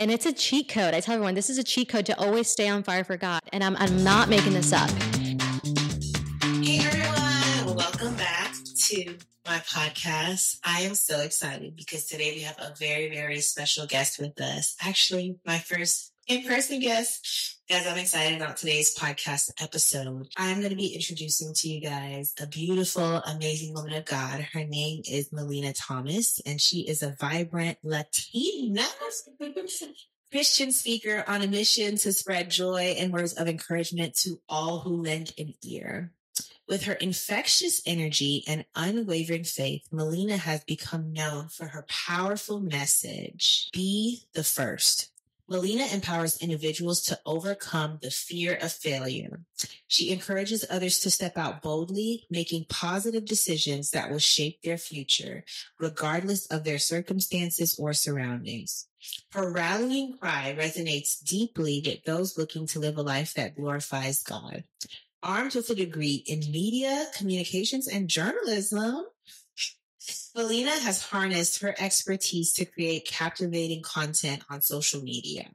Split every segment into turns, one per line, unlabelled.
And it's a cheat code. I tell everyone this is a cheat code to always stay on fire for God. And I'm, I'm not making this up.
Hey everyone, welcome back to my podcast. I am so excited because today we have a very, very special guest with us. Actually, my first in person guest. Guys, I'm excited about today's podcast episode. I'm going to be introducing to you guys a beautiful, amazing woman of God. Her name is Melina Thomas, and she is a vibrant Latina Christian speaker on a mission to spread joy and words of encouragement to all who lend an ear. With her infectious energy and unwavering faith, Melina has become known for her powerful message Be the First. Melina empowers individuals to overcome the fear of failure. She encourages others to step out boldly, making positive decisions that will shape their future, regardless of their circumstances or surroundings. Her rallying cry resonates deeply with those looking to live a life that glorifies God. Armed with a degree in media, communications, and journalism, Melina has harnessed her expertise to create captivating content on social media.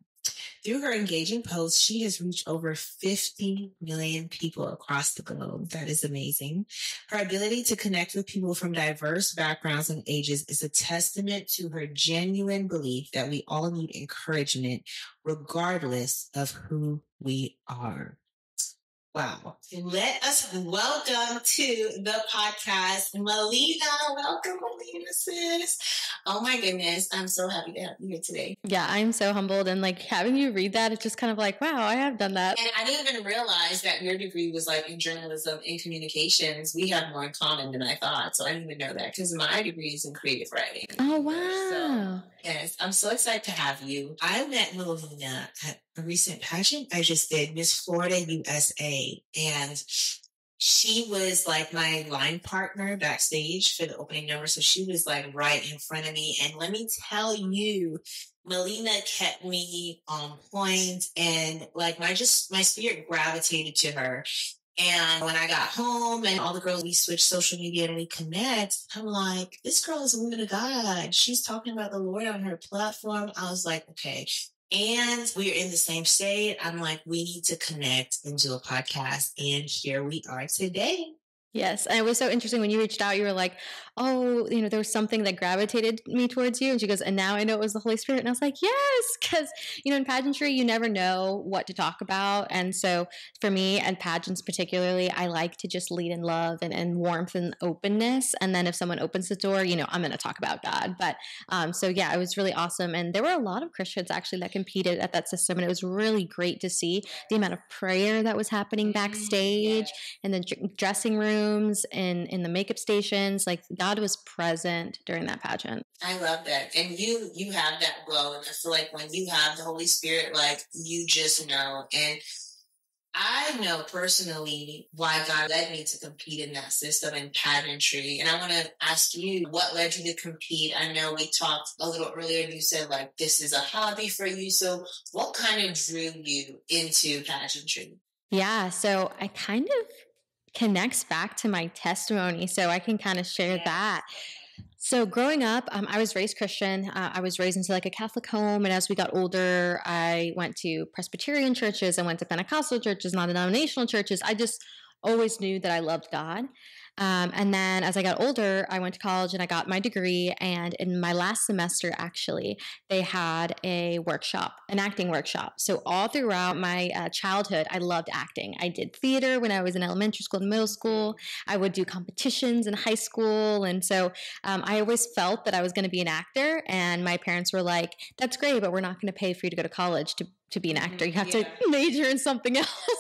Through her engaging posts, she has reached over 50 million people across the globe. That is amazing. Her ability to connect with people from diverse backgrounds and ages is a testament to her genuine belief that we all need encouragement regardless of who we are. Wow. Let us welcome to the podcast, Melina. Welcome, Melina, sis. Oh my goodness. I'm so happy to have you here today.
Yeah, I'm so humbled. And like having you read that, it's just kind of like, wow, I have done that.
And I didn't even realize that your degree was like in journalism and communications. We have more in common than I thought. So I didn't even know that because my degree is in creative writing.
Oh, wow.
So, yes, I'm so excited to have you. I met Melina at a recent pageant I just did, Miss Florida USA. And she was like my line partner backstage for the opening number. So she was like right in front of me. And let me tell you, Melina kept me on point and like my just my spirit gravitated to her. And when I got home and all the girls, we switch social media and we connect, I'm like, this girl is a woman of God. She's talking about the Lord on her platform. I was like, okay, and we're in the same state. I'm like, we need to connect and do a podcast. And here we are today.
Yes. And it was so interesting when you reached out, you were like, oh, you know, there was something that gravitated me towards you. And she goes, and now I know it was the Holy Spirit. And I was like, yes. Cause, you know, in pageantry, you never know what to talk about. And so for me and pageants particularly, I like to just lead in love and, and warmth and openness. And then if someone opens the door, you know, I'm going to talk about God. But um, so yeah, it was really awesome. And there were a lot of Christians actually that competed at that system. And it was really great to see the amount of prayer that was happening mm-hmm. backstage in the dressing rooms and in the makeup stations. Like God was present during that pageant.
I love that. And you you have that glow. And I feel like when you have the Holy Spirit, like you just know. And I know personally why God led me to compete in that system in pageantry. And I want to ask you, what led you to compete? I know we talked a little earlier and you said like this is a hobby for you. So what kind of drew you into pageantry?
Yeah, so I kind of connects back to my testimony. So I can kind of share that. So growing up, um, I was raised Christian. Uh, I was raised into like a Catholic home, and as we got older, I went to Presbyterian churches. I went to Pentecostal churches, non-denominational churches. I just always knew that I loved God. Um, and then as I got older, I went to college and I got my degree. And in my last semester, actually, they had a workshop, an acting workshop. So all throughout my uh, childhood, I loved acting. I did theater when I was in elementary school and middle school. I would do competitions in high school. And so um, I always felt that I was going to be an actor. And my parents were like, that's great, but we're not going to pay for you to go to college to, to be an actor. You have yeah. to major in something else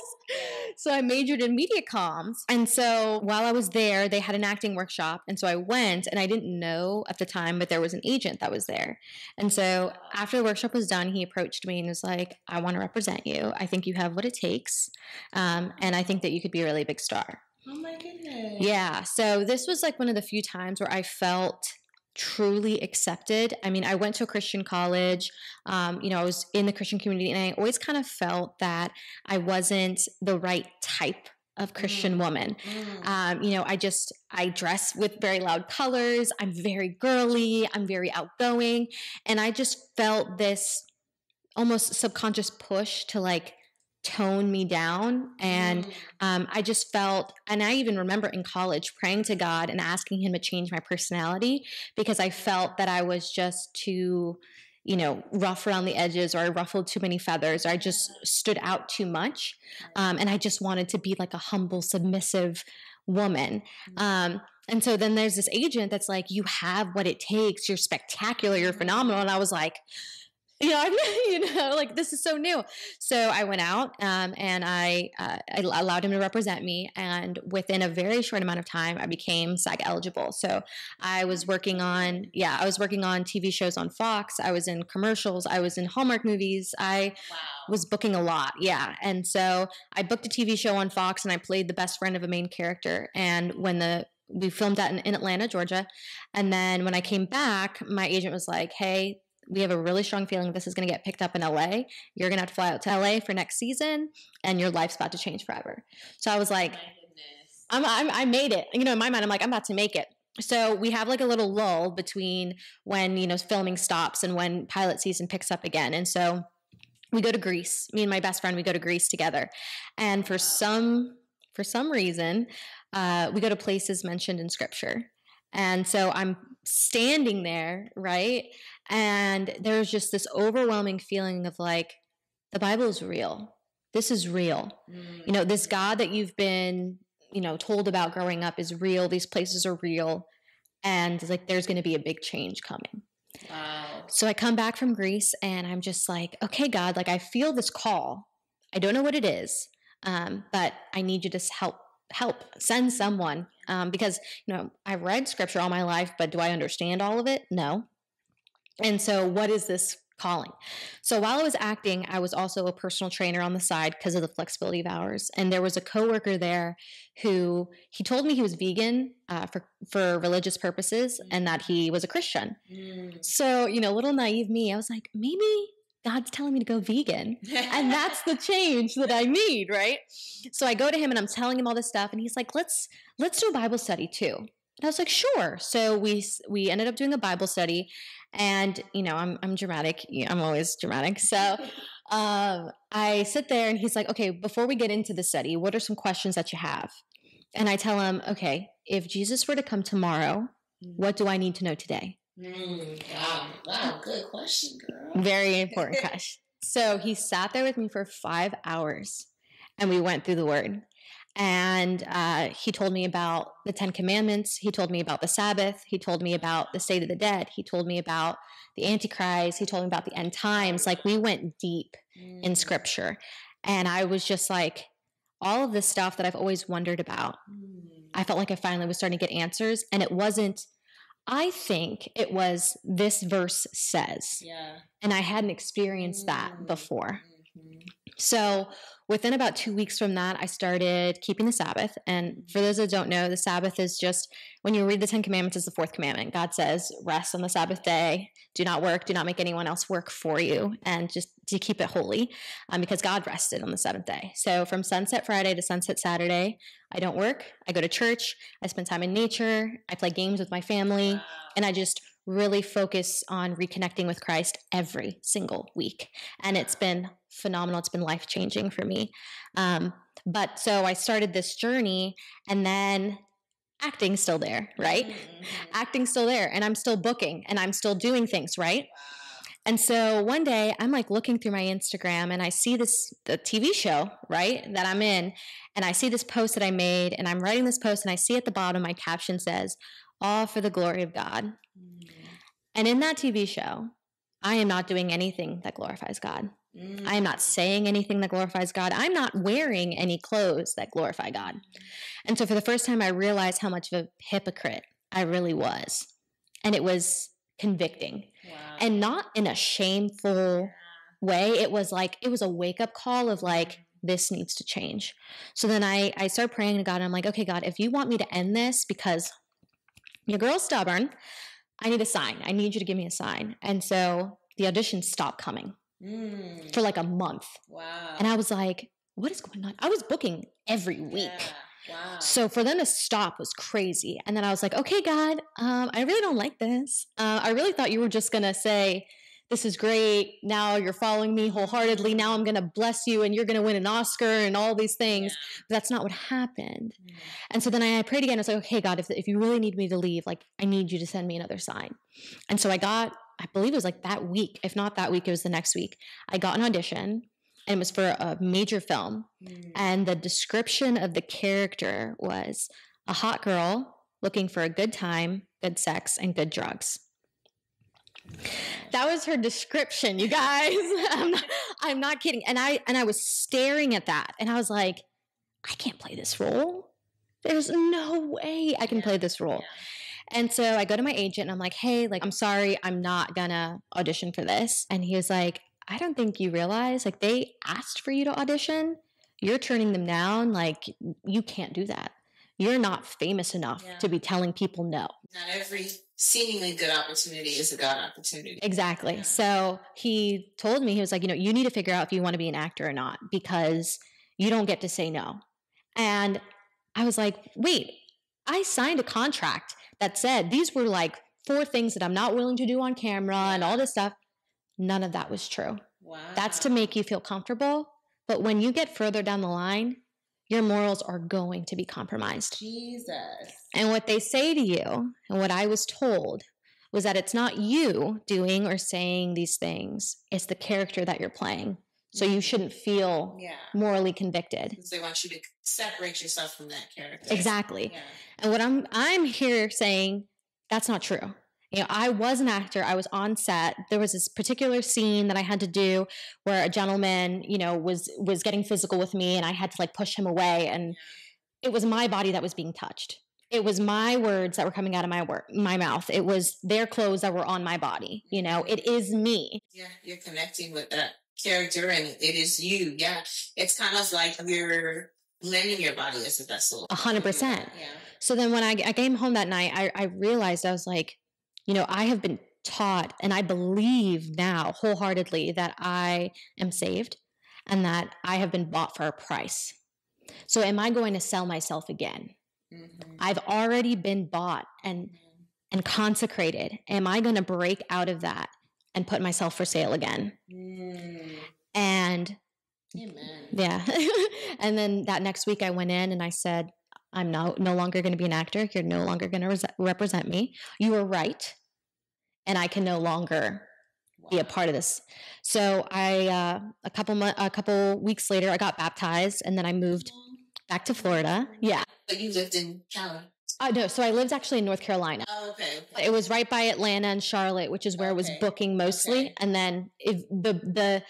so I majored in media comms. And so while I was there, they had an acting workshop. And so I went and I didn't know at the time, but there was an agent that was there. And so after the workshop was done, he approached me and was like, I want to represent you. I think you have what it takes. Um, and I think that you could be a really big star.
Oh my goodness.
Yeah. So this was like one of the few times where I felt truly accepted. I mean, I went to a Christian college. Um, you know, I was in the Christian community, and I always kind of felt that I wasn't the right type of Christian mm. woman. Mm. Um, you know, I just I dress with very loud colors. I'm very girly. I'm very outgoing, and I just felt this almost subconscious push to like tone me down. And mm. um, I just felt, and I even remember in college praying to God and asking Him to change my personality because I felt that I was just too, you know, rough around the edges or I ruffled too many feathers or I just stood out too much. Um, and I just wanted to be like a humble, submissive woman. Mm. Um, and so then there's this agent that's like, you have what it takes. You're spectacular. You're phenomenal. And I was like, you know, you know, like this is so new. So I went out um, and I, uh, I allowed him to represent me, and within a very short amount of time, I became SAG eligible. So I was working on, yeah, I was working on TV shows on Fox. I was in commercials. I was in Hallmark movies. I wow. was booking a lot, yeah. And so I booked a TV show on Fox, and I played the best friend of a main character. And when the we filmed that in, in Atlanta, Georgia, and then when I came back, my agent was like, "Hey, we have a really strong feeling this is going to get picked up in LA. You're going to have to fly out to LA for next season, and your life's about to change forever. So I was like, I'm, I'm, I made it. You know, in my mind, I'm like, I'm about to make it. So we have like a little lull between when you know filming stops and when pilot season picks up again, and so we go to Greece. Me and my best friend, we go to Greece together, and for some for some reason, uh, we go to places mentioned in Scripture. And so I'm standing there, right? And there's just this overwhelming feeling of like, the Bible is real. This is real. Mm. You know, this God that you've been, you know, told about growing up is real. These places are real. And like, there's going to be a big change coming. Wow. So I come back from Greece and I'm just like, okay, God, like I feel this call. I don't know what it is, um, but I need you to help help send someone um, because you know i've read scripture all my life but do i understand all of it no and so what is this calling so while i was acting i was also a personal trainer on the side because of the flexibility of hours and there was a coworker there who he told me he was vegan uh, for for religious purposes and that he was a christian mm. so you know little naive me i was like maybe God's telling me to go vegan. and that's the change that I need, right? So I go to him and I'm telling him all this stuff and he's like, "Let's let's do a Bible study too." And I was like, "Sure." So we we ended up doing a Bible study and, you know, I'm I'm dramatic. I'm always dramatic. So um, I sit there and he's like, "Okay, before we get into the study, what are some questions that you have?" And I tell him, "Okay, if Jesus were to come tomorrow, mm. what do I need to know today?"
Mm, wow, wow, good question, girl.
Very important question. So he sat there with me for five hours and we went through the word. And uh, he told me about the Ten Commandments. He told me about the Sabbath. He told me about the state of the dead. He told me about the Antichrist. He told me about the end times. Like we went deep mm. in scripture. And I was just like, all of this stuff that I've always wondered about. Mm. I felt like I finally was starting to get answers. And it wasn't I think it was this verse says. Yeah. And I hadn't experienced that mm-hmm. before. So within about two weeks from that, I started keeping the Sabbath. And for those that don't know, the Sabbath is just when you read the Ten Commandments, is the fourth commandment. God says, rest on the Sabbath day, do not work, do not make anyone else work for you, and just to keep it holy um, because God rested on the seventh day. So from sunset Friday to sunset Saturday, I don't work, I go to church, I spend time in nature, I play games with my family, and I just really focus on reconnecting with Christ every single week. And it's been phenomenal. It's been life changing for me. Um, but so I started this journey and then acting still there, right? Mm-hmm. Acting still there and I'm still booking and I'm still doing things, right? And so one day I'm like looking through my Instagram and I see this the TV show, right, that I'm in, and I see this post that I made and I'm writing this post and I see at the bottom my caption says, "All for the glory of God." Mm. And in that TV show, I am not doing anything that glorifies God. Mm. I am not saying anything that glorifies God. I'm not wearing any clothes that glorify God. And so for the first time, I realized how much of a hypocrite I really was. And it was convicting wow. and not in a shameful way. It was like, it was a wake up call of like, this needs to change. So then I, I started praying to God. And I'm like, okay, God, if you want me to end this because your girl's stubborn, I need a sign. I need you to give me a sign. And so the auditions stopped coming mm. for like a month. Wow. And I was like, what is going on? I was booking every week. Yeah. Wow. So for them to stop was crazy. And then I was like, okay, God, um, I really don't like this. Uh, I really thought you were just going to say, this is great. Now you're following me wholeheartedly. Now I'm going to bless you and you're going to win an Oscar and all these things. Yeah. But that's not what happened. Mm-hmm. And so then I prayed again. I was like, okay, God, if, if you really need me to leave, like, I need you to send me another sign. And so I got, I believe it was like that week. If not that week, it was the next week. I got an audition and it was for a major film. Mm-hmm. And the description of the character was a hot girl looking for a good time, good sex, and good drugs. That was her description, you guys. I'm, not, I'm not kidding. And I and I was staring at that and I was like, I can't play this role. There's no way I can play this role. And so I go to my agent and I'm like, hey, like, I'm sorry, I'm not gonna audition for this. And he was like, I don't think you realize, like, they asked for you to audition. You're turning them down. Like, you can't do that. You're not famous enough yeah. to be telling people no.
Not every seemingly good opportunity is a God opportunity.
Exactly. So he told me, he was like, you know, you need to figure out if you want to be an actor or not because you don't get to say no. And I was like, wait, I signed a contract that said these were like four things that I'm not willing to do on camera and all this stuff. None of that was true. Wow. That's to make you feel comfortable. But when you get further down the line, your morals are going to be compromised.
Jesus.
And what they say to you, and what I was told, was that it's not you doing or saying these things, it's the character that you're playing. So you mm-hmm. shouldn't feel yeah. morally convicted.
They want you to separate yourself from that character.
Exactly. Yeah. And what I'm I'm here saying that's not true you know, I was an actor. I was on set. There was this particular scene that I had to do where a gentleman, you know, was was getting physical with me, and I had to like push him away, and it was my body that was being touched. It was my words that were coming out of my work, my mouth. It was their clothes that were on my body. You know, it is me.
Yeah, you're connecting with that character, and it is you. Yeah, it's kind of like you're lending your body as a vessel.
A hundred percent. Yeah. So then when I, I came home that night, I, I realized I was like, you know, I have been taught and I believe now wholeheartedly that I am saved and that I have been bought for a price. So am I going to sell myself again? Mm-hmm. I've already been bought and mm-hmm. and consecrated. Am I going to break out of that and put myself for sale again? Mm. And Amen. Yeah. and then that next week I went in and I said, I'm no, no longer going to be an actor. You're no longer going to res- represent me. You were right. And I can no longer wow. be a part of this. So I, uh, a couple mo- a couple weeks later, I got baptized and then I moved back to Florida. Yeah.
But you lived in Cali.
Uh, no, so I lived actually in North Carolina.
Oh, okay. okay.
It was right by Atlanta and Charlotte, which is where okay. I was booking mostly. Okay. And then if the the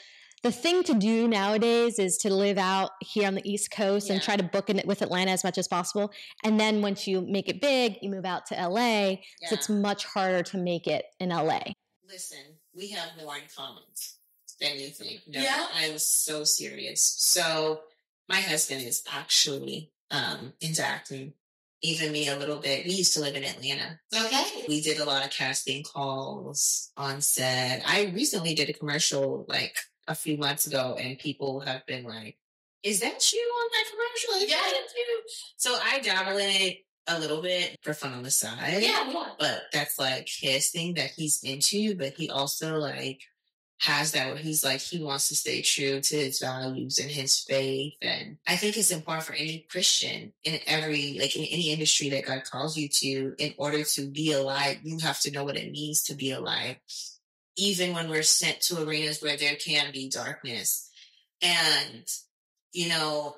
the thing to do nowadays is to live out here on the East Coast yeah. and try to book it with Atlanta as much as possible. And then once you make it big, you move out to LA. Yeah. So it's much harder to make it in LA.
Listen, we have more in common than you think. No, yeah. I'm so serious. So my husband is actually um, into acting even me a little bit. We used to live in Atlanta. Okay. We did a lot of casting calls on set. I recently did a commercial like a few months ago, and people have been like, "Is that you on that commercial?" Yeah, you. So I dabble in it a little bit for fun on the side. Yeah, yeah. But that's like his thing that he's into. But he also like has that where he's like he wants to stay true to his values and his faith and i think it's important for any christian in every like in any industry that god calls you to in order to be alive you have to know what it means to be alive even when we're sent to arenas where there can be darkness. And, you know,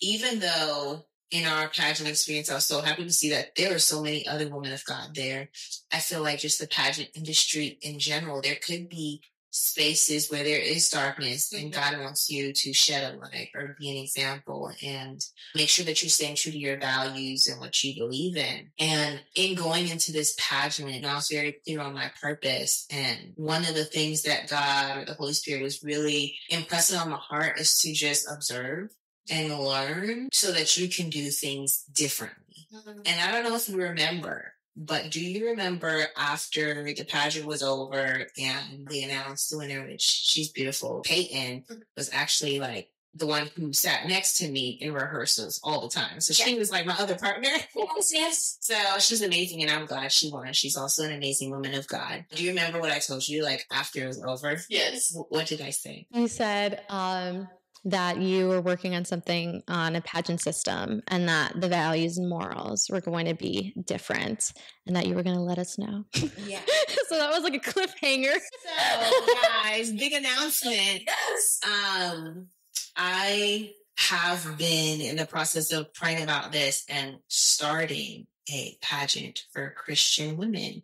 even though in our pageant experience, I was so happy to see that there are so many other women of God there. I feel like just the pageant industry in general, there could be spaces where there is darkness and mm-hmm. God wants you to shed a light or be an example and make sure that you're staying true to your values and what you believe in. And in going into this pageant, I was very clear on my purpose. And one of the things that God or the Holy Spirit was really impressing on my heart is to just observe and learn so that you can do things differently. Mm-hmm. And I don't know if you remember, but do you remember after the pageant was over and they announced the winner, which she's beautiful, Peyton mm-hmm. was actually like the one who sat next to me in rehearsals all the time. So she was like my other partner. Yes, yes. So she's amazing and I'm glad she won. She's also an amazing woman of God. Do you remember what I told you like after it was over?
Yes.
What did I say?
You said um, that you were working on something on a pageant system and that the values and morals were going to be different and that you were going to let us know.
Yeah.
so that was like a cliffhanger.
So guys, big announcement.
Yes.
Um, I have been in the process of praying about this and starting a pageant for Christian women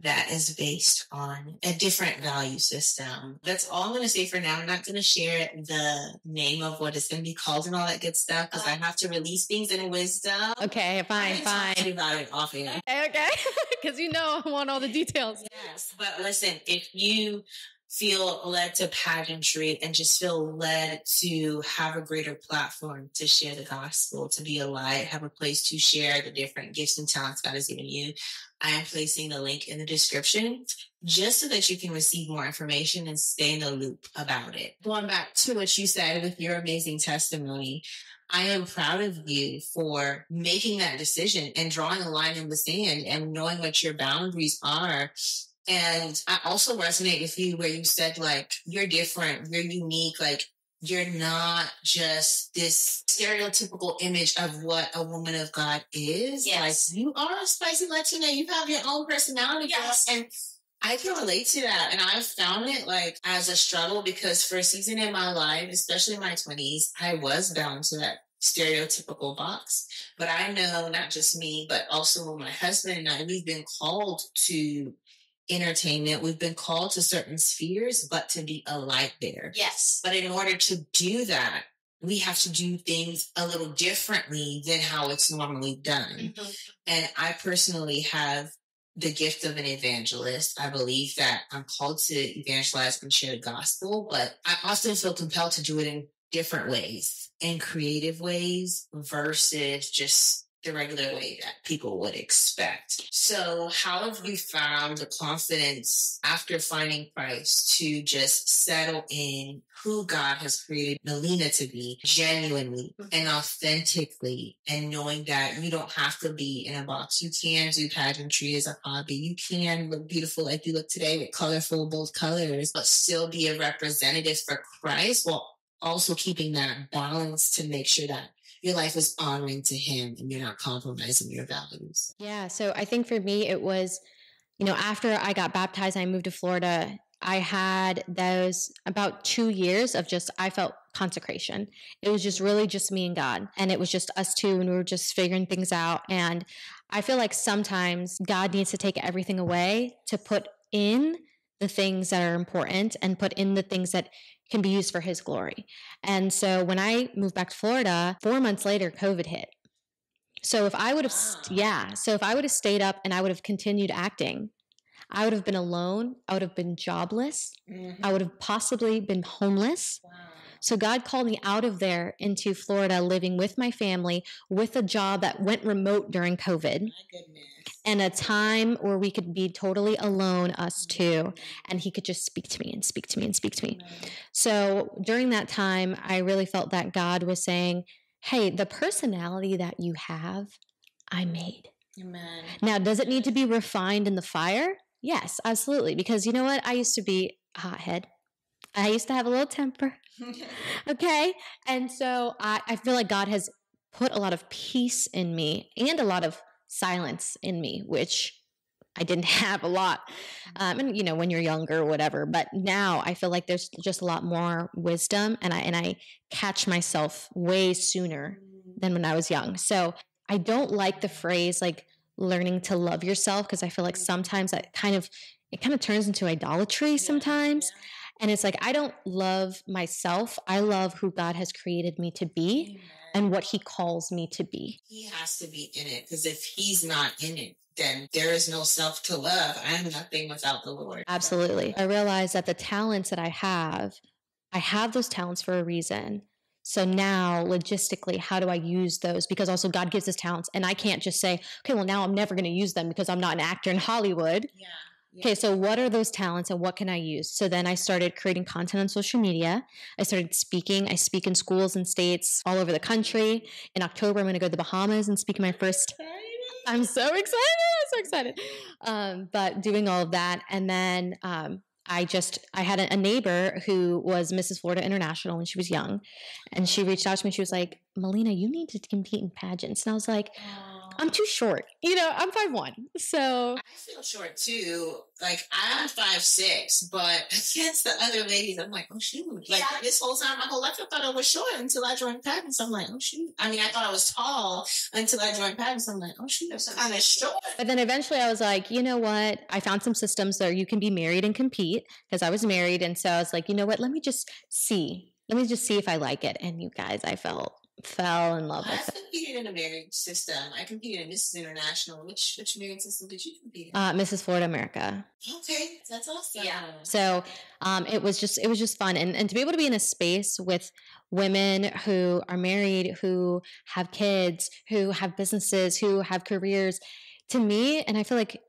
that is based on a different value system. That's all I'm going to say for now. I'm not going to share the name of what it's going to be called and all that good stuff because I have to release things in wisdom.
Okay, fine, fine.
about it off air.
Eh, okay, because you know I want all the details.
Yes, but listen, if you feel led to pageantry and just feel led to have a greater platform to share the gospel, to be a light, have a place to share the different gifts and talents God has given you. I am placing the link in the description just so that you can receive more information and stay in the loop about it. Going back to what you said with your amazing testimony, I am proud of you for making that decision and drawing a line in the sand and knowing what your boundaries are and I also resonate with you where you said, like, you're different, you're unique, like, you're not just this stereotypical image of what a woman of God is.
Yes.
Like, you are a spicy Latina, you have your own personality. girl.
Yes.
And I can relate to that. And I've found it like as a struggle because for a season in my life, especially in my 20s, I was bound to that stereotypical box. But I know not just me, but also my husband and I, we've been called to entertainment. We've been called to certain spheres, but to be a light there.
Yes.
But in order to do that, we have to do things a little differently than how it's normally done.
Mhm.
And I personally have the gift of an evangelist. I believe that I'm called to evangelize and share the gospel, but I often feel compelled to do it in different ways, in creative ways versus just the regular way that people would expect. So how have you found the confidence after finding Christ to just settle in who God has created Melina to be genuinely mm-hmm. and authentically and knowing that you don't have to be in a box. You can do pageantry as a hobby. You can look beautiful like you look today with colorful, bold colors, but still be a representative for Christ while also keeping that balance to make sure that your life is honoring to him and you're not compromising your values.
Yeah. So I think for me, it was, you know, after I got baptized I moved to Florida, I had those about two years of just, I felt consecration. It was just really just me and God. And it was just us two, and we were just figuring things out. And I feel like sometimes God needs to take everything away to put in the things that are important and put in the things that can be used for his glory. And so when I moved back to Florida, four months later, COVID hit. So if I would have,
Wow. Ah.
yeah, so if I would have stayed up and I would have continued acting, I would have been alone. I would have been jobless. I mm-hmm. would have possibly been homeless.
Wow.
So God called me out of there into Florida, living with my family, with a job that went remote during COVID,
My goodness.
and a time where we could be totally alone, us mm-hmm. two, and He could just speak to me and speak to me and speak to me. So during that time, I really felt that God was saying, Hey, the personality that you have, I made.
Amen.
Now, does it need to be refined in the fire? Yes, absolutely. Because you know what? I used to be a hothead. I used to have a little temper. Okay. And so I, I feel like God has put a lot of peace in me and a lot of silence in me, which I didn't have a lot. Um, and you know, when you're younger whatever, but now I feel like there's just a lot more wisdom and I and I catch myself way sooner than when I was young. So I don't like the phrase like learning to love yourself because I feel like sometimes that kind of it kind of turns into idolatry sometimes. And it's like I don't love myself. I love who God has created me to be and what he calls me to be.
He has to be in it because if he's not in it, then there is no self to love. I am nothing without the Lord.
Absolutely. I realize that the talents that I have, I have those talents for a reason. So now, logistically, how do I use those? Because also God gives us talents, and I can't just say, okay, well, now I'm never going to use them because I'm not an actor in Hollywood.
Yeah.
Okay, so what are those talents and what can I use? So then I started creating content on social media. I started speaking. I speak in schools and states all over the country. In October, I'm going to go to the Bahamas and speak my first. I'm so excited. I'm so excited. Um, but doing all of that. And then um, I just I had a, neighbor who was Mrs. Florida International when she was young, and she reached out to me. She was like, "Melina, you need to compete in pageants." And I was like, I'm too short. You know, I'm five one. So
I feel short too. Like I'm five six, but against the other ladies, I'm like, oh shoot. Like yeah. this whole time, my whole life, I thought I was short until I joined pageants. I'm like, oh shoot. I mean, I thought I was tall until I joined pageants. I'm like, oh shoot, I'm kind of short.
But then eventually, I was like, you know what? I found some systems where you can be married and compete because I was married, and so I was like, you know what? Let me just see. Let me just see if I like it. And you guys, I felt fell in love with
I competed in a marriage system. I competed in Mrs. International. Which which marriage system did you compete in? Uh,
Mrs. Florida America.
Okay, that's awesome.
Yeah. So um, it was just it was just fun, and and to be able to be in a space with women who are married, who have kids, who have businesses, who have careers. To me, and I feel like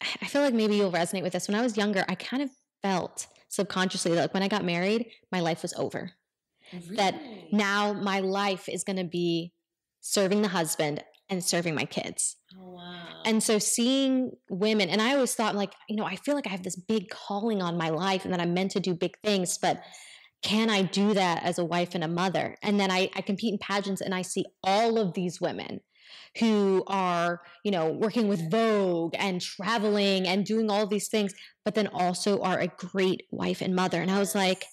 I feel like maybe you'll resonate with this. When I was younger, I kind of felt subconsciously like when I got married, my life was over. Oh, really? That now my life is going to be serving the husband and serving my kids. Oh, wow. And so seeing women, and I always thought, like, you know, I feel like I have this big calling on my life and that I'm meant to do big things, but can I do that as a wife and a mother? And then I, I compete in pageants and I see all of these women who are, you know, working with Vogue and traveling and doing all these things, but then also are a great wife and mother. And I was like,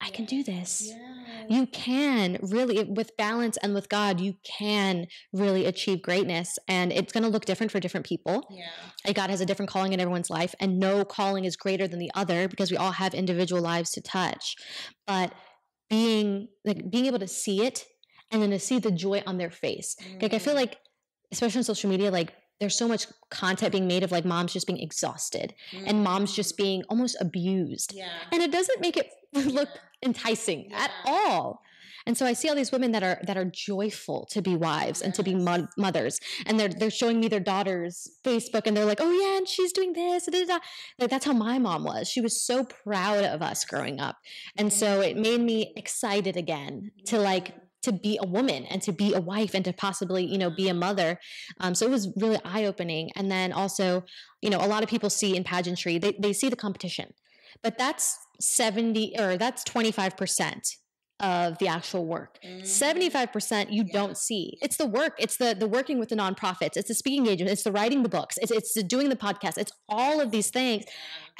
I can do this. Yeah you can really with balance and with god you can really achieve greatness and it's going to look different for different people yeah and god has a different calling in everyone's life and no calling is greater than the other because we all have individual lives to touch but being like being able to see it and then to see the joy on their face mm. like i feel mm. like especially on social media like there's so much content being made of like moms just being exhausted mm. and moms just mm. being almost abused yeah. and it doesn't make it look enticing yeah. at all. And so I see all these women that are that are joyful to be wives yes. and to be mo- mothers, and they're they're showing me their daughters' Facebook, and they're like, "Oh yeah, and she's doing this." Da, da, da. Like that's how my mom was. She was so proud of us growing up, and so it made me excited again to like to be a woman and to be a wife and to possibly you know be a mother um, so it was really eye-opening and then also you know a lot of people see in pageantry they, they see the competition but that's 70 or that's 25% of the actual work. Mm. 75% you yeah. don't see. It's the work. It's the the working with the nonprofits. It's the speaking engagement. It's the writing the books. It's it's the doing the podcast. It's all of these things.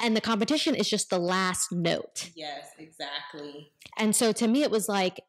And the competition is just the last note.
Yes, exactly.
And so to me it was like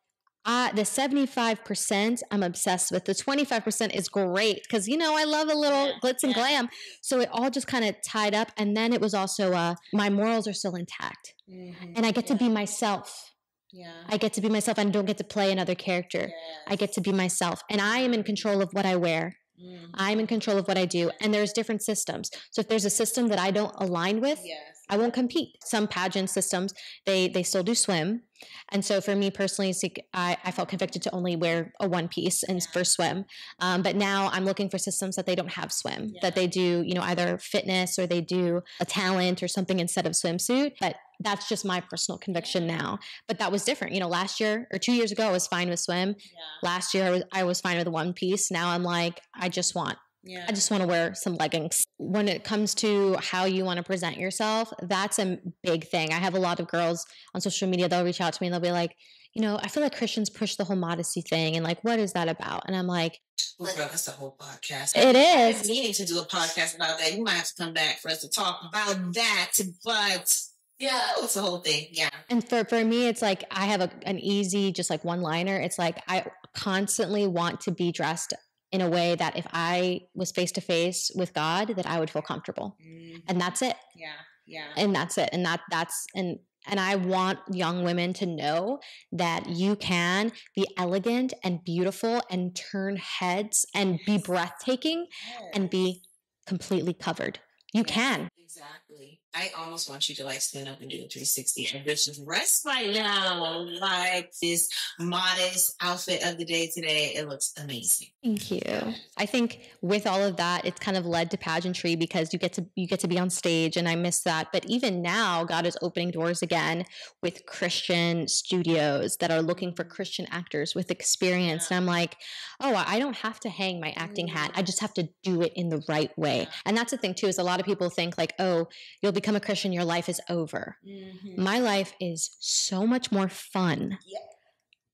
uh, the 75% I'm obsessed with. The 25% is great because, you know, I love a little yeah, glitz and yeah. glam. So it all just kind of tied up. And then it was also, uh, my morals are still intact. Mm-hmm. And I get yeah. to be myself. Yeah. I get to be myself and don't get to play another character. Yes. I get to be myself. And I am in control of what I wear. Mm-hmm. I'm in control of what I do. And there's different systems. So if there's a system that I don't align with, yes. I won't compete. Some pageant systems, they they still do swim. And so for me personally, I, I felt convicted to only wear a one piece and for swim. Um, but now I'm looking for systems that they don't have swim, yeah. that they do, you know, either fitness or they do a talent or something instead of swimsuit. But that's just my personal conviction now. But that was different. You know, last year or two years ago, I was fine with swim. Yeah. Last year, I was, I was fine with one piece. Now I'm like, I just want yeah. I just want to wear some leggings. When it comes to how you want to present yourself, that's a big thing. I have a lot of girls on social media, they'll reach out to me and they'll be like, you know, I feel like Christians push the whole modesty thing and like, what is that about? And I'm like,
well, that's the whole podcast.
It is.
needing to do a podcast about that. You might have to come back for us to talk about that, but yeah, it's the whole thing. Yeah.
And for, for me, it's like I have a, an easy, just like one liner. It's like I constantly want to be dressed in a way that if I was face to face with God, that I would feel comfortable. Mm-hmm. And that's it.
Yeah. Yeah.
And that's it. And that that's and and I want young women to know that you can be elegant and beautiful and turn heads and be breathtaking yes. and be completely covered. You can.
Exactly. I almost want you to like stand up and do a 360 and just rest right now. Like this modest outfit of the day today. It looks amazing.
Thank you. I think with all of that, it's kind of led to pageantry because you get to you get to be on stage and I miss that. But even now, God is opening doors again with Christian studios that are looking for Christian actors with experience. And I'm like, oh, I don't have to hang my acting hat. I just have to do it in the right way. And that's the thing too, is a lot of people think like, oh, you'll become a Christian, your life is over. Mm-hmm. My life is so much more fun.
Yep.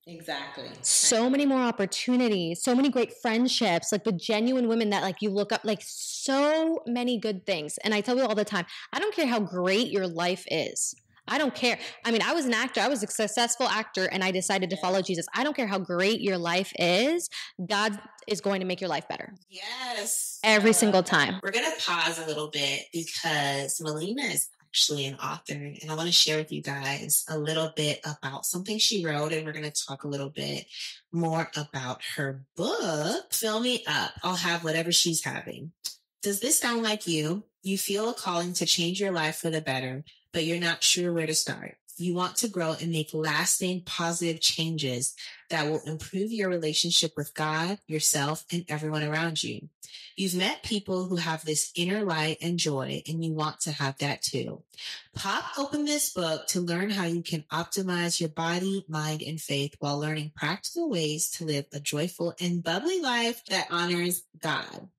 Exactly.
So many more opportunities, so many great friendships, like with genuine women that like you look up, like so many good things. And I tell you all the time, I don't care how great your life is. I don't care. I mean, I was an actor, I was a successful actor, and I decided to follow Jesus. I don't care how great your life is, God is going to make your life better.
Yes.
Every single time.
We're going to pause a little bit because Melina is actually an author, and I want to share with you guys a little bit about something she wrote, and we're going to talk a little bit more about her book. Fill me up. I'll have whatever she's having. Does this sound like you? You feel a calling to change your life for the better but you're not sure where to start. You want to grow and make lasting positive changes that will improve your relationship with God, yourself, and everyone around you. You've met people who have this inner light and joy, and you want to have that too. Pop open this book to learn how you can optimize your body, mind, and faith while learning practical ways to live a joyful and bubbly life that honors God.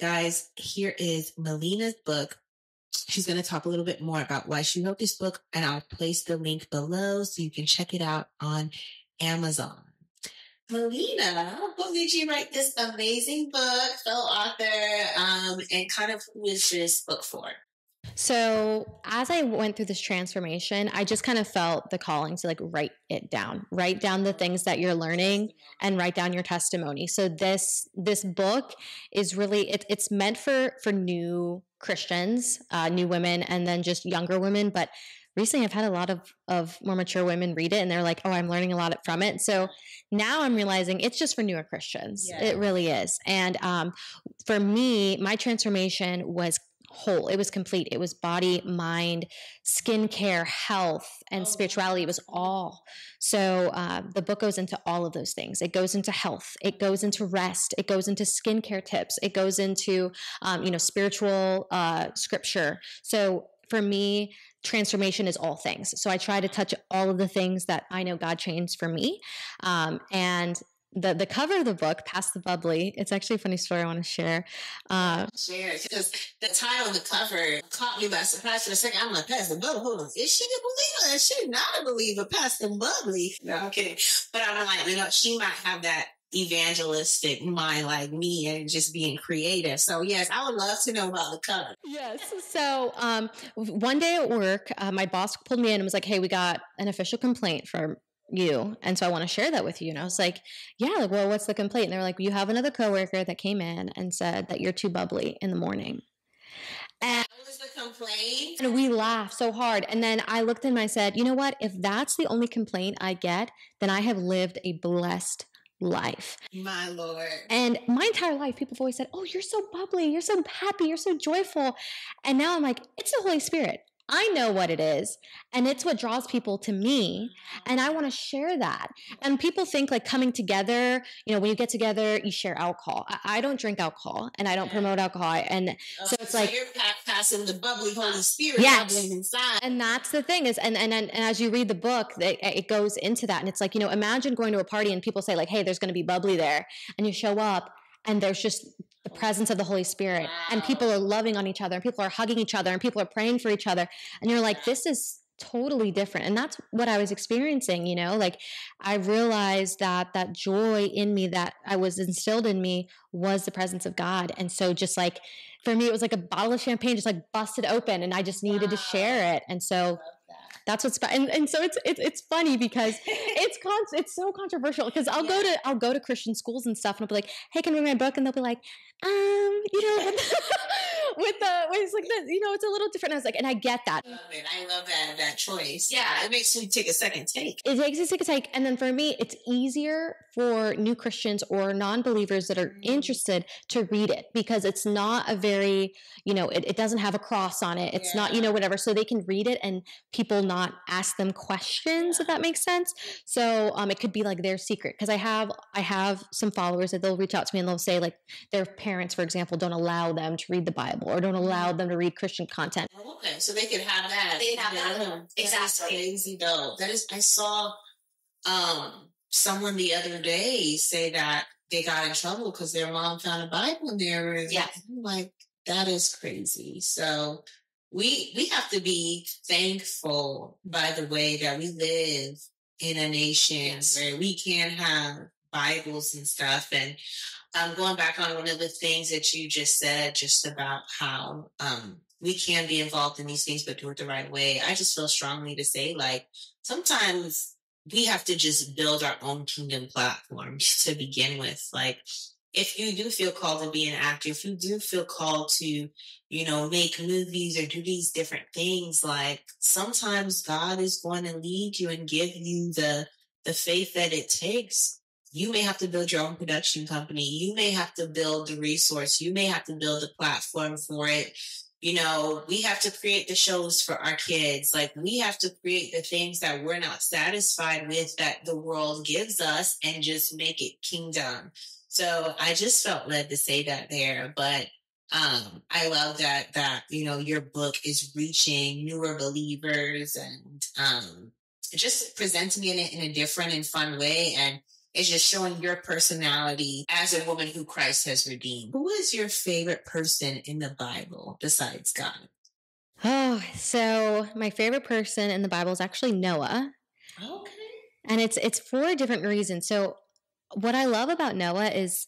Guys, here is Melina's book, She's going to talk a little bit more about why she wrote this book, and I'll place the link below so you can check it out on Amazon. Melina, who did you write this amazing book, fellow author, um, and kind of who is this book for?
So, as I went through this transformation, I just kind of felt the calling to like write it down. Write down the things that you're learning and write down your testimony. So this this book is really it, it's meant for for new Christians, uh, new women, and then just younger women. But recently, I've had a lot of of more mature women read it, and they're like, "Oh, I'm learning a lot from it." So now I'm realizing it's just for newer Christians. Yeah. It really is. And um, for me, my transformation was whole. It was complete. It was body, mind, skincare, health, and oh. spirituality. It was all. So uh, the book goes into all of those things. It goes into health. It goes into rest. It goes into skincare tips. It goes into um, you know spiritual uh, scripture. So for me, transformation is all things. So I try to touch all of the things that I know God changed for me. Um, and the the cover of the book, "Pass the Bubbly." It's actually a funny story I want to share.
Uh, share because the title of the cover caught me by surprise for a second. I'm like, "Pass the Bubbly." Hold on, is she a believer? Is she not a believer? Pass the Bubbly? No, I'm kidding. But I'm like, you know, she might have that evangelistic mind like me and just being creative. So yes, I would love to know about the cover.
Yes. So um, one day at work, uh, my boss pulled me in and was like, "Hey, we got an official complaint from you and so i want to share that with you and i was like yeah like well what's the complaint and they're like you have another coworker that came in and said that you're too bubbly in the morning
and that was the complaint
and we laughed so hard and then i looked at him and i said you know what if that's the only complaint i get then i have lived a blessed life.
My Lord.
And my entire life, people have always said, Oh, you're so bubbly, you're so happy, you're so joyful. And now I'm like, It's the Holy Spirit. I know what it is, and it's what draws people to me, and I want to share that. And people think like coming together, you know, when you get together, you share alcohol. I, I don't drink alcohol, and I don't promote alcohol, and oh, so it's so like
you're passing the bubbly Holy Spirit yes. inside.
And that's the thing is, and and and, as you read the book, it, it goes into that, and it's like you know, imagine going to a party and people say like, "Hey, there's going to be bubbly there," and you show up, and there's just the presence of the Holy Spirit. Wow. And people are loving on each other, and people are hugging each other, and people are praying for each other. And you're like, this is totally different. And that's what I was experiencing, you know? Like I realized that that joy in me that I was instilled in me was the presence of God. And so just like for me it was like a bottle of champagne just like busted open and I just needed wow. to share it. And so that's what's and, and so it's, it's it's funny because it's con- it's so controversial because I'll yeah. go to I'll go to Christian schools and stuff and I'll be like, hey, can I read my book? And they'll be like, um, you know, with the it's like the you know it's a little different. I was like, and I get that.
I love it. I love that that choice. Yeah, it makes me take a second take.
It takes a second take, and then for me, it's easier for new Christians or non-believers that are mm. interested to read it because it's not a very you know it, it doesn't have a cross on it. It's yeah. not you know whatever, so they can read it and people not ask them questions yeah. if that makes sense. So um, it could be like their secret because I have I have some followers that they'll reach out to me and they'll say like their parents, for example, don't allow them to read the Bible or don't allow them to read Christian content.
Okay, so they can have that. They can have yeah. that. Exactly. crazy though. That is, I saw um someone the other day say that they got in trouble because their mom found a Bible in there. Yeah. like, that is crazy. So we we have to be thankful by the way that we live in a nation yes. where we can have Bibles and stuff. And um, going back on one of the things that you just said, just about how um, we can be involved in these things, but do it the right way. I just feel strongly to say, like, sometimes we have to just build our own kingdom platforms to begin with. Like, if you do feel called to be an actor, if you do feel called to, you know, make movies or do these different things, like sometimes God is going to lead you and give you the the faith that it takes you may have to build your own production company. You may have to build the resource. You may have to build a platform for it. You know, we have to create the shows for our kids. Like we have to create the things that we're not satisfied with that the world gives us and just make it kingdom. So I just felt led to say that there, but um, I love that, that, you know, your book is reaching newer believers and, um, just presenting it in a different and fun way. And it's just showing your personality as a woman who Christ has redeemed. Who is your favorite person in the Bible besides God?
Oh, so my favorite person in the Bible is actually Noah. Okay. And it's it's for different reasons. So what I love about Noah is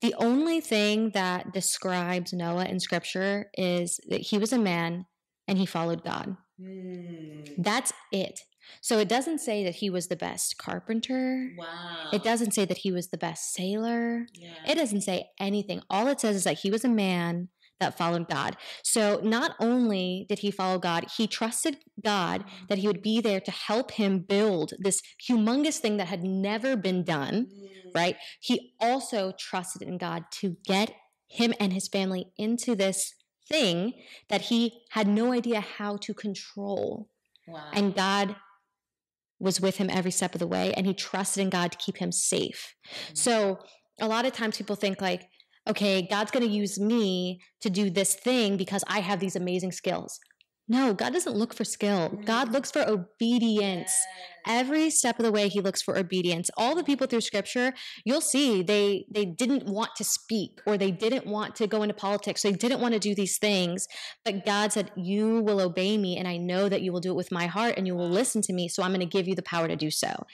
the only thing that describes Noah in scripture is that he was a man and he followed God. Mm. That's it. So it doesn't say that he was the best carpenter. Wow. It doesn't say that he was the best sailor. Yeah. It doesn't say anything. All it says is that he was a man that followed God. So not only did he follow God, he trusted God mm-hmm. that he would be there to help him build this humongous thing that had never been done, mm-hmm. right? He also trusted in God to get him and his family into this thing that he had no idea how to control. Wow. And God was with him every step of the way and he trusted in God to keep him safe. Mm-hmm. So a lot of times people think like, okay, God's going to use me to do this thing because I have these amazing skills. No, God doesn't look for skill. God mm. looks for obedience. Every step of the way he looks for obedience. All the people through scripture, you'll see they they didn't want to speak or they didn't want to go into politics. They didn't want to do these things, but God said, "You will obey me and I know that you will do it with my heart and you will listen to me, so I'm going to give you the power to do so."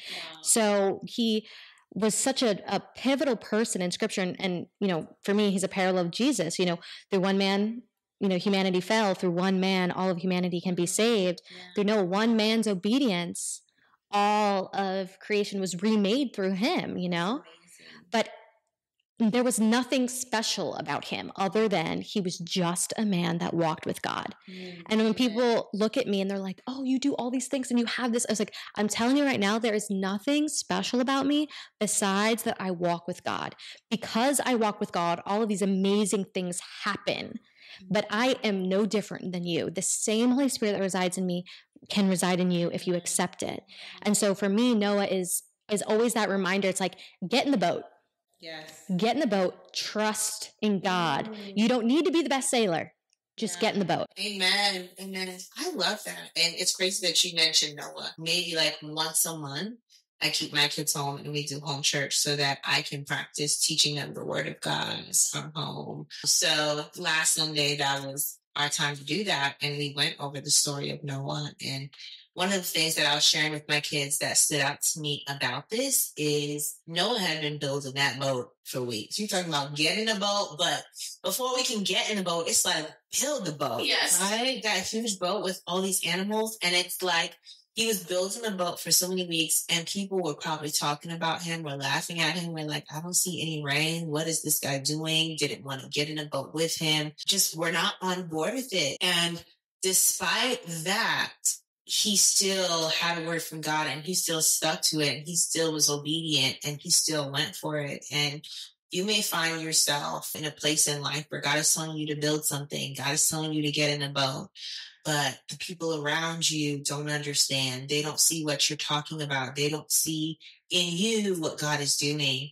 So he was such a, a, pivotal person in scripture and, and you know for me he's a parallel of jesus you know the one man you know humanity fell through one man all of humanity can be saved yeah. through Noah one man's obedience all of creation was remade through him you know but there was nothing special about him other than he was just a man that walked with God. Mm-hmm. And when people look at me and they're like, oh, you do all these things and you have this, I was like, I'm telling you right now, there is nothing special about me besides that I walk with God. Because I walk with God, all of these amazing things happen but I am no different than you. The same Holy Spirit that resides in me can reside in you if you accept it. And so for me, Noah is is always that reminder. It's like get in the boat. Yes. Get in the boat. Trust in God. Mm. You don't need to be the best sailor. Just yeah. get in the boat.
Amen. Amen. I love that. And it's crazy that you mentioned Noah. Maybe like once a month, I keep my kids home and we do home church so that I can practice teaching them the word of God from home. So last Sunday, that was our time to do that. And we went over the story of Noah. And one of the things that I was sharing with my kids that stood out to me about this is Noah had been building that boat for weeks. You're talking about getting a boat, but before we can get in a boat, it's like build the boat. Yes. Right? That huge boat with all these animals. And it's like, he was building a boat for so many weeks and people were probably talking about him or laughing at him. We're like, I don't see any rain. What is this guy doing? Didn't want to get in a boat with him. Just we're not on board with it. And despite that, he still had a word from God and he still stuck to it. And he still was obedient and he still went for it. And you may find yourself in a place in life where God is telling you to build something. God is telling you to get in a boat but the people around you don't understand. They don't see what you're talking about. They don't see in you what God is doing.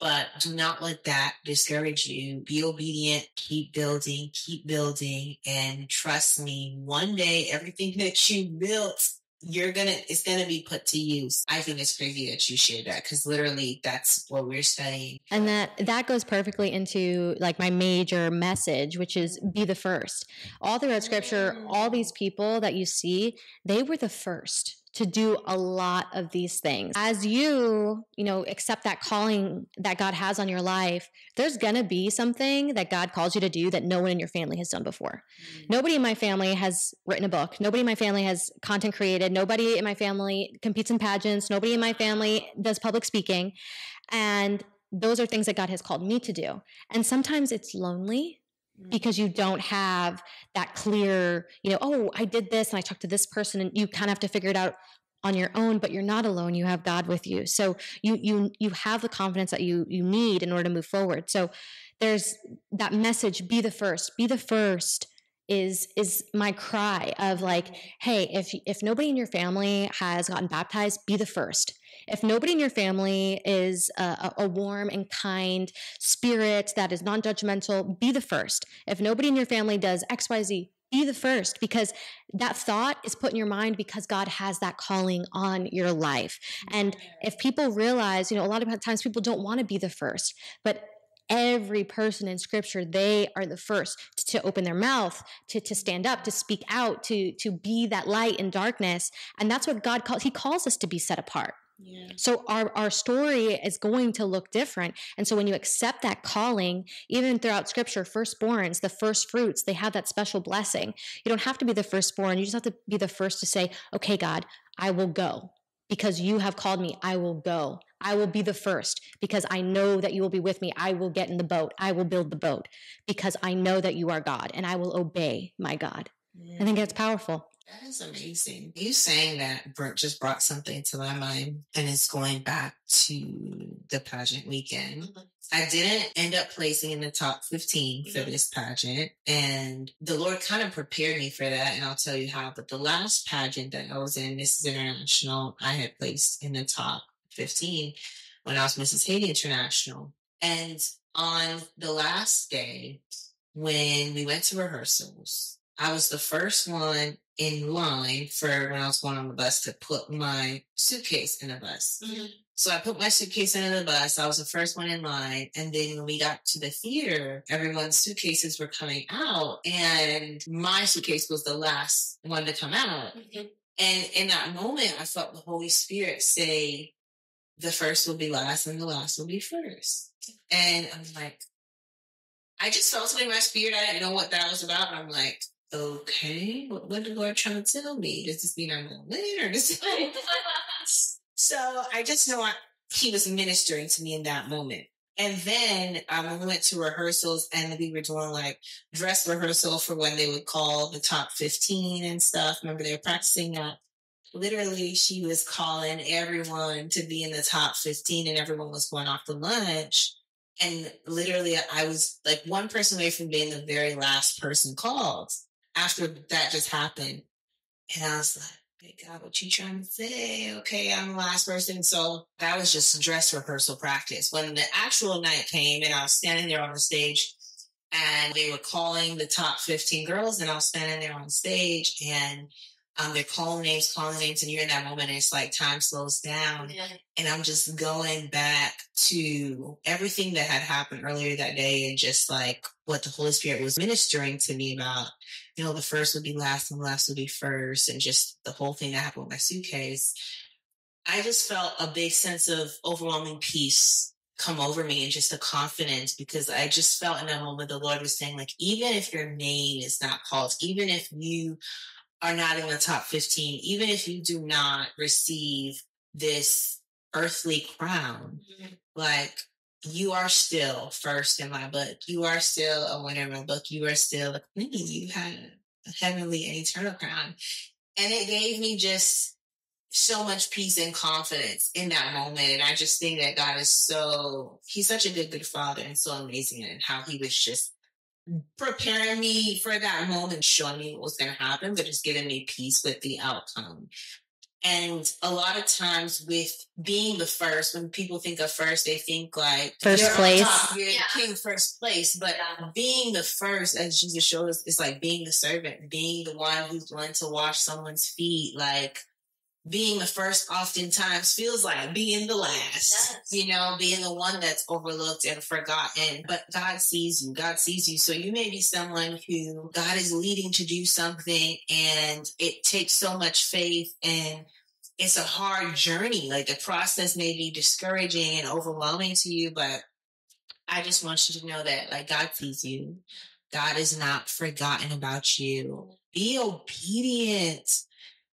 But do not let that discourage you. Be obedient, keep building, keep building, and trust me, one day everything that you built you're gonna it's gonna be put to use. I think it's crazy that you shared that because literally that's what we're studying
and that that goes perfectly into like my major message which is be the first. All throughout scripture all these mm. people that you see they were the first to do a lot of these things. As you, you know, accept that calling that God has on your life, there's going to be something that God calls you to do that no one in your family has done before. Mm-hmm. Nobody in my family has written a book. Nobody in my family has content created. Nobody in my family competes in pageants. Nobody in my family does public speaking. And those are things that God has called me to do. And sometimes it's lonely. Mm-hmm. because you don't have that clear, you know, oh, I did this and I talked to this person and you kind of have to figure it out on your own but you're not alone you have god with you. So you you you have the confidence that you you need in order to move forward. So there's that message be the first be the first is is my cry of like hey if if nobody in your family has gotten baptized be the first. If nobody in your family is a, a, warm and kind spirit that is non-judgmental be the first. If nobody in your family does xyz be the first because that thought is put in your mind because God has that calling on your life. And if people realize, you know, a lot of times people don't want to be the first, but every person in scripture they are the first to, open their mouth to, to stand up to speak out to to be that light in darkness and that's what god calls he calls us to be set apart Yeah. so our, our story is going to look different. And so when you accept that calling, even throughout scripture, firstborns, the first fruits, they have that special blessing. You don't have to be the firstborn. You just have to be the first to say, okay, God, I will go because you have called me. I will go. I will be the first because I know that you will be with me. I will get in the boat. I will build the boat because I know that you are God and I will obey my God. Yeah. I think that's powerful.
That is amazing. You saying that just brought something to my mind, and it's going back to the pageant weekend. Mm-hmm. I didn't end up placing in the top 15 mm-hmm. for this pageant, and the Lord kind of prepared me for that, and I'll tell you how. But the last pageant that I was in, Mrs. International, I had placed in the top 15 when I was Mrs. Haiti International. And on the last day, when we went to rehearsals, I was the first one in line for when I was going on the bus to put my suitcase in the bus. Mm-hmm. So I put my suitcase in the bus. I was the first one in line. And then when we got to the theater, everyone's suitcases were coming out. And my suitcase was the last one to come out. Mm-hmm. And in that moment, I felt the Holy Spirit say, the first will be last and the last will be first. And I'm like, I just felt something in my spirit. I didn't know what that was about. And I'm like, okay, what, what the Lord trying to tell me? Does this mean I'm going to win or does it... so I just know I, he was ministering to me in that moment. And then um, we went to rehearsals and we were doing like dress rehearsal for when they would call the top 15 and stuff. Remember they were practicing that. Literally, she was calling everyone to be in the top 15 and everyone was going off to lunch. And literally, I was like one person away from being the very last person called after that just happened. And I was like, Hey God, what you trying to say? Okay, I'm the last person. So that was just dress rehearsal practice. When the actual night came and I was standing there on the stage and they were calling the top 15 girls and I was standing there on stage and um, they're calling names, calling names, and you're in that moment, and it's like time slows down. Yeah. And I'm just going back to everything that had happened earlier that day and just like what the Holy Spirit was ministering to me about. You know, the first would be last and the last would be first, and just the whole thing that happened with my suitcase. I just felt a big sense of overwhelming peace come over me and just a confidence because I just felt in that moment the Lord was saying, like, even if your name is not called, even if you are not in the top 15, even if you do not receive this earthly crown, mm-hmm. like you are still first in my book. You are still a winner in my book. You are still a queen. You have a heavenly and eternal crown. And it gave me just so much peace and confidence in that moment. And I just think that God is so, he's such a good, good father and so amazing and how he was just preparing me for that moment, showing me what was going to happen, but just giving me peace with the outcome. And a lot of times with being the first, when people think of first, they think like
first place.
Top, you're yeah. king first place. But being the first, as Jesus shows us, is like being the servant, being the one who's going to wash someone's feet, like being the first oftentimes feels like being the last, you know, being the one that's overlooked and forgotten. But God sees you. God sees you. So you may be someone who God is leading to do something and it takes so much faith and it's a hard journey. Like the process may be discouraging and overwhelming to you, but I just want you to know that like God sees you. God is not forgotten about you. Be obedient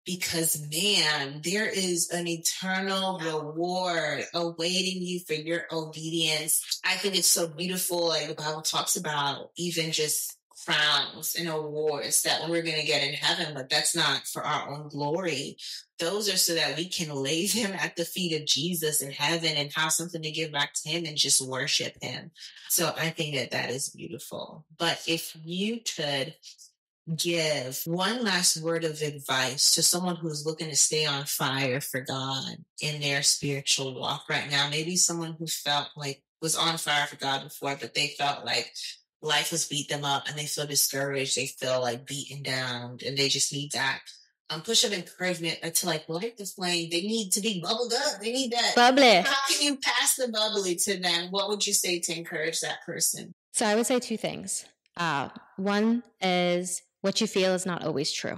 because man, there is an eternal reward awaiting you for your obedience. I think it's so beautiful. Like the Bible talks about even just crowns and awards that we're going to get in heaven, but that's not for our own glory. Those are so that we can lay them at the feet of Jesus in heaven and have something to give back to him and just worship him. So I think that that is beautiful. But if you could give one last word of advice to someone who's looking to stay on fire for God in their spiritual walk right now? Maybe someone who felt like was on fire for God before, but they felt like life has beat them up and they feel discouraged. They feel like beaten down and they just need that um, push of encouragement to like light the flame. They need to be bubbled up. They need that
bubbly.
How can you pass the bubbly to them? What would you say to encourage that person?
So I would say two things. Uh, one is what you feel is not always true.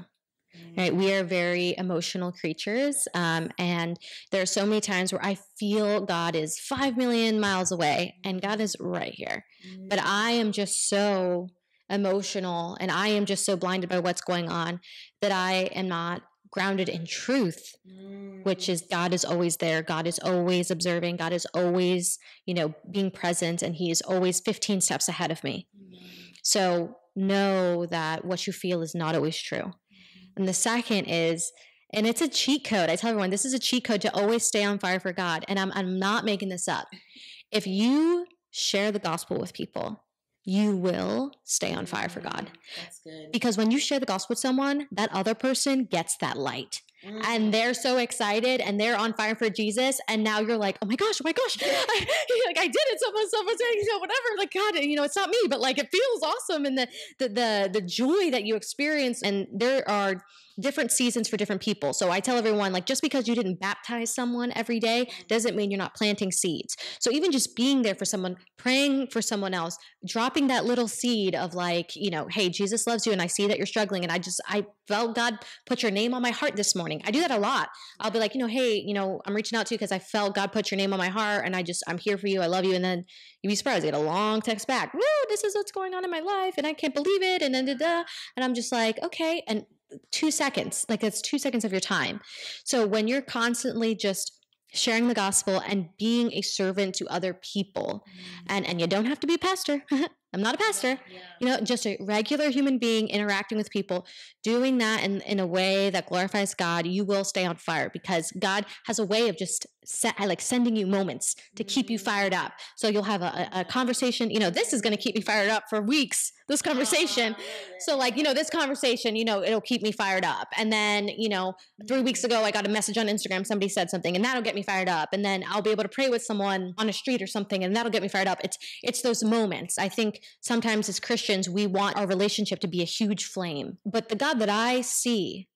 Mm. Right? We are very emotional creatures. Um, and there are so many times where I feel God is five million miles away and God is mm. right here. But mm. I am just so emotional and I am just so blinded by what's going on that I am not grounded in truth which is god is always there god is always observing god is always you know being present and he is always 15 steps ahead of me so know that what you feel is not always true. Mm-hmm. And the second is, and it's a cheat code. I tell everyone this is a cheat code to always stay on fire for God. And I'm, I'm not making this up. If you share the gospel with people, you will stay on fire for God. Mm-hmm. That's good. Because when you share the gospel with someone, that other person gets that light. Mm. And they're so excited and they're on fire for Jesus. And now you're like, oh my gosh, oh my gosh, I, like I did it. Someone, someone know, whatever. Like God, you know, it's not me, but like it feels awesome, and the the the, the joy that you experience. And there are different seasons for different people. So I tell everyone, like, just because you didn't baptize someone every day mm-hmm. doesn't mean you're not planting seeds. So even just being there for someone, praying for someone else, dropping that little seed of like, you know, hey, Jesus loves you and I see that you're struggling. And I just, I felt God put your name on my heart this morning. I do that a lot. Mm-hmm. I'll be like, you know, hey, you know, I'm reaching out to you because I felt God put your name on my heart and I just, I'm here for you. I love you. And then you'd be surprised. I get a long text back. Woo, this is what's going on in my life and I can't believe it. And then, da, da. and I'm just like, okay. And two seconds like it's two seconds of your time so when you're constantly just sharing the gospel and being a servant to other people mm. and and you don't have to be a pastor i'm not a pastor yeah. you know just a regular human being interacting with people doing that in, in a way that glorifies god you will stay on fire because god has a way of just set, like sending you moments to keep you mm. fired up so you'll have a, a conversation you know this is going to keep me fired up for weeks this conversation. So like, you know, this conversation, you know, it'll keep me fired up. And then, you know, three weeks ago, I got a message on Instagram. Somebody said something and that'll get me fired up. And then I'll be able to pray with someone on a street or something and that'll get me fired up. It's, it's those moments. I think sometimes as Christians, we want our relationship to be a huge flame, but the God that I see,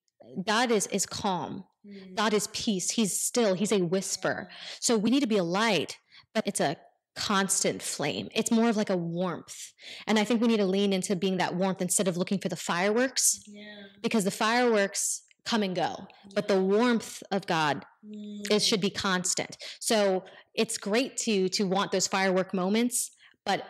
God is, is calm. Mm. God is peace. He's still, he's a whisper. So we need to be a light, but it's a constant flame. It's more of like a warmth. And I think we need to lean into being that warmth instead of looking for the fireworks. Yeah. Because the fireworks come and go, but the warmth of God mm. it should be constant. So it's great to to want those firework moments, but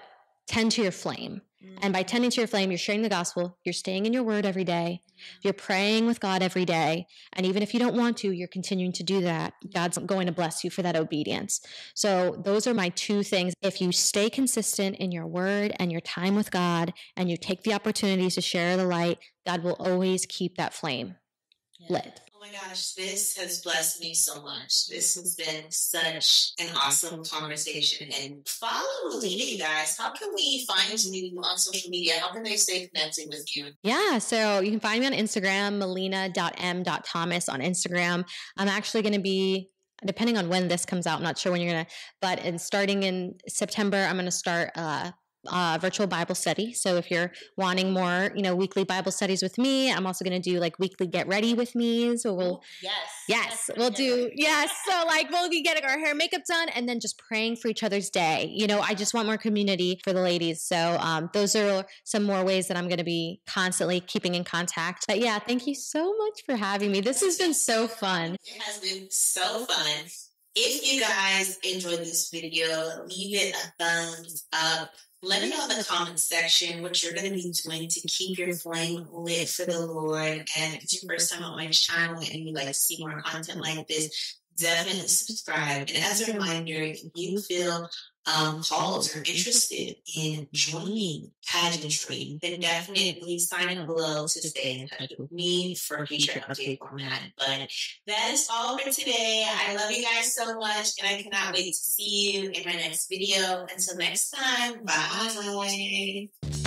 tend to your flame And by tending to your flame, you're sharing the gospel, you're staying in your word every day, you're praying with God every day. And even if you don't want to, you're continuing to do that. God's going to bless you for that obedience. So, those are my two things. If you stay consistent in your word and your time with God, and you take the opportunities to share the light, God will always keep that flame lit
my gosh, this has blessed me so much. This has been such an awesome conversation. And follow you guys. How can we find you on social media? How can they stay connected with you?
Yeah, so you can find me on Instagram, melina.m.thomas on Instagram. I'm actually going to be depending on when this comes out, I'm not sure when you're gonna, but in starting in September, I'm gonna start uh, uh, virtual Bible study. So if you're wanting more, you know, weekly Bible studies with me, I'm also going to do like weekly get ready with me. So we'll,
yes,
yes, we'll do, yes. So like we'll be getting our hair makeup done and then just praying for each other's day. You know, I just want more community for the ladies. So um, those are some more ways that I'm going to be constantly keeping in contact. But yeah, thank you so much for having me. This has been so fun.
It has been so fun. If you guys enjoyed this video, leave it a thumbs up. Let me know in the comment section what you're going to be doing to keep your flame lit for the Lord. And if it's your first time on my channel and you'd like to see more content like this, definitely subscribe. And as a reminder, if you feel um, called or interested in joining pageantry, then definitely sign up below to stay in touch with me for future update format. But that is all for today. I love you guys so much, and I cannot wait to see you in my next video. Until next time, bye.